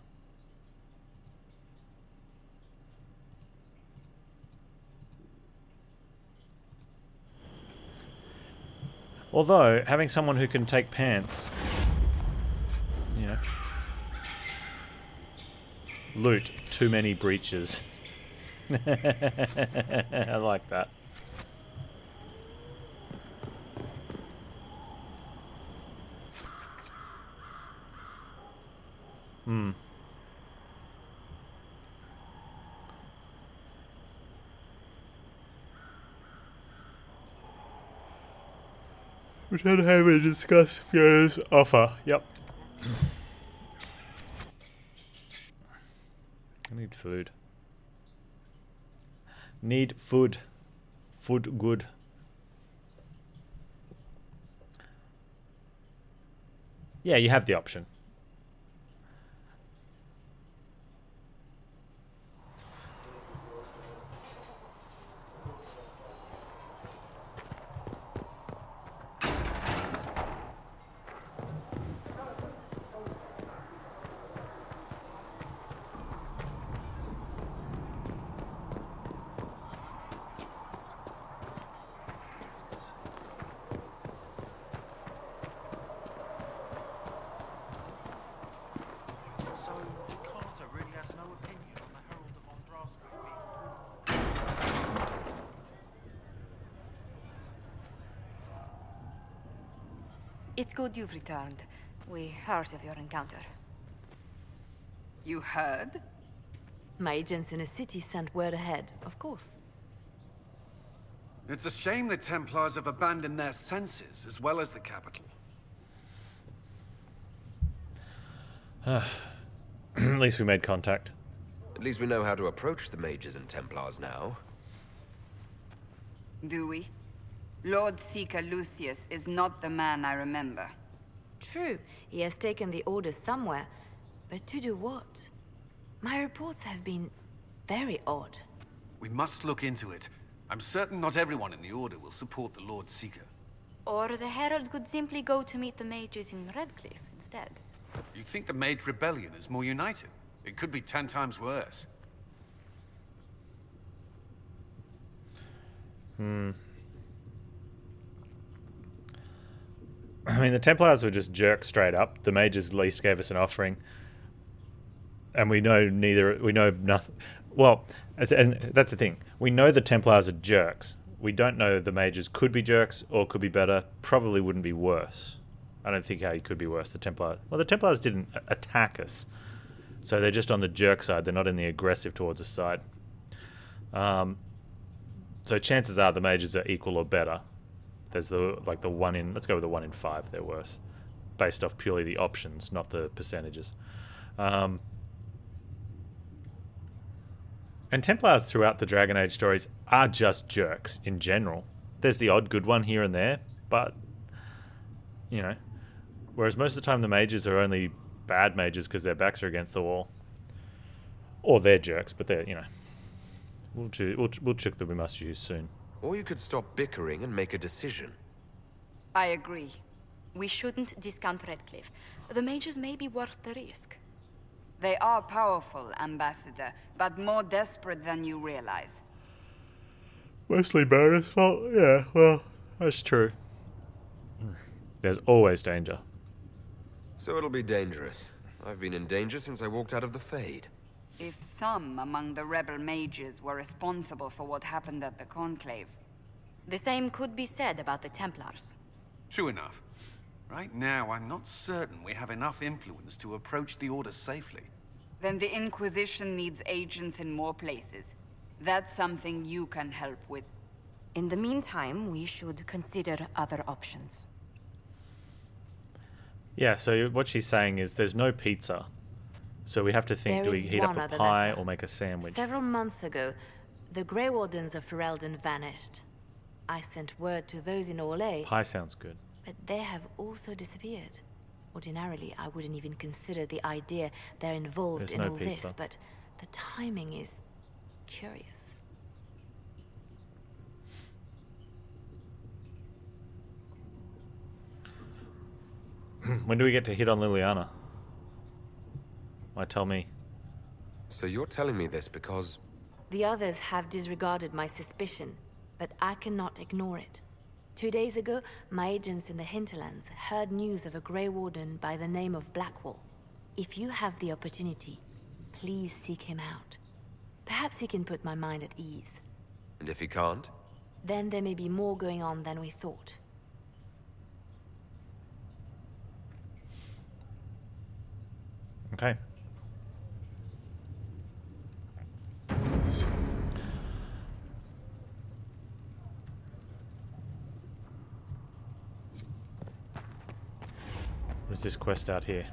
Although, having someone who can take pants, you know, loot too many breaches. I like that. Hmm. Return to home and discuss Fiona's offer. Yep. I need food. Need food. Food good. Yeah, you have the option. So, Carter really has no opinion on the Herald of Andraste being It's good you've returned. We heard of your encounter. You heard? My agents in the city sent word ahead, of course. It's a shame the Templars have abandoned their senses, as well as the capital. At least we made contact. At least we know how to approach the mages and Templars now. Do we? Lord Seeker Lucius is not the man I remember. True, he has taken the order somewhere, but to do what? My reports have been very odd. We must look into it. I'm certain not everyone in the Order will support the Lord Seeker. Or the Herald could simply go to meet the mages in Redcliffe instead. You think the Mage Rebellion is more united? It could be ten times worse. Hmm. I mean, the Templars were just jerks straight up. The mages at least gave us an offering, and we know neither. We know nothing. Well, and that's the thing. We know the Templars are jerks. We don't know the mages could be jerks or could be better. Probably wouldn't be worse. I don't think how you could be worse. The Templars. Well, the Templars didn't attack us, so they're just on the jerk side. They're not in the aggressive towards us side. Um, so chances are the mages are equal or better. There's the like the one in let's go with the one in five. They're worse, based off purely the options, not the percentages. Um, and Templars throughout the Dragon Age stories are just jerks in general. there's the odd good one here and there, but you know, whereas most of the time the mages are only bad mages because their backs are against the wall, or they're jerks, but they're you know, we'll we'll, we'll check that we must use soon. Or you could stop bickering and make a decision. I agree. We shouldn't discount Redcliffe. The mages may be worth the risk. They are powerful, Ambassador, but more desperate than you realize. Mostly Baron's fault. Yeah, well, that's true. There's always danger. So it'll be dangerous. I've been in danger since I walked out of the Fade. If some among the rebel mages were responsible for what happened at the Conclave, The same could be said about the Templars. True enough. Right now, I'm not certain we have enough influence to approach the Order safely. then the Inquisition needs agents in more places. That's something you can help with. In the meantime, we should consider other options. Yeah, so what she's saying is there's no pizza. So we have to think There do we heat up a pie letter. or make a sandwich? Several months ago, the Grey Wardens of Ferelden vanished. I sent word to those in Orlais, Pie sounds good. but they have also disappeared. Ordinarily, I wouldn't even consider the idea they're involved There's in no all pizza. this, but the timing is curious. when do we get to hit on Leliana? Why tell me? So you're telling me this because The others have disregarded my suspicion, but I cannot ignore it. Two days ago, my agents in the hinterlands heard news of a Grey Warden by the name of Blackwall. If you have the opportunity, please seek him out. Perhaps he can put my mind at ease. And if he can't? Then there may be more going on than we thought. Okay. What's this quest out here?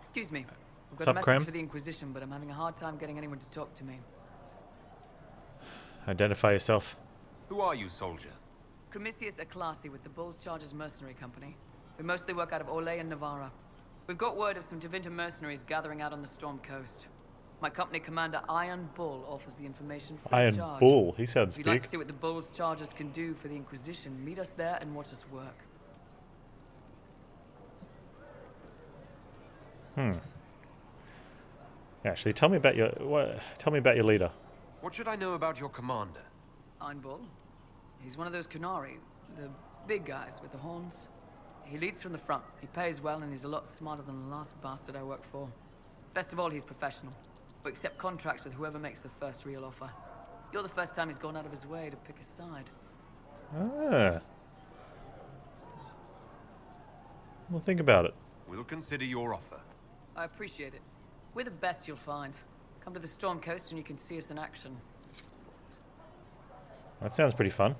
Excuse me. I've got Sup, a message Krem? for the Inquisition, but I'm having a hard time getting anyone to talk to me. Identify yourself. Who are you, soldier? Cremisius Aclassi with the Bulls Chargers Mercenary Company. We mostly work out of Orlais and Nevarra. We've got word of some Tevinter mercenaries gathering out on the Storm Coast. My company commander, Iron Bull, offers the information free Iron of charge. Bull, he sounds If you'd like to see what the Bulls Chargers can do for the Inquisition, meet us there and watch us work. Hmm. Actually, tell me about your what, tell me about your leader. What should I know about your commander? Iron Bull. He's one of those Qunari, the big guys with the horns. He leads from the front. He pays well, and he's a lot smarter than the last bastard I worked for. Best of all, he's professional. We accept contracts with whoever makes the first real offer. You're the first time he's gone out of his way to pick a side. Ah. Well, think about it. We'll consider your offer. I appreciate it. We're the best you'll find. Come to the Storm Coast and you can see us in action. That sounds pretty fun.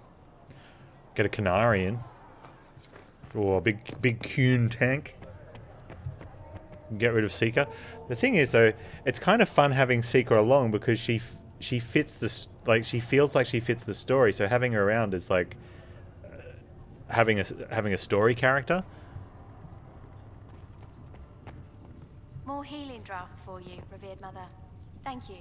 Get a Qunari in. For a big, big Kuhn tank. Get rid of Seeker. The thing is, though, it's kind of fun having Seeker along because she she fits this like she feels like she fits the story. So having her around is like uh, having a having a story character. More healing drafts for you, revered mother. Thank you.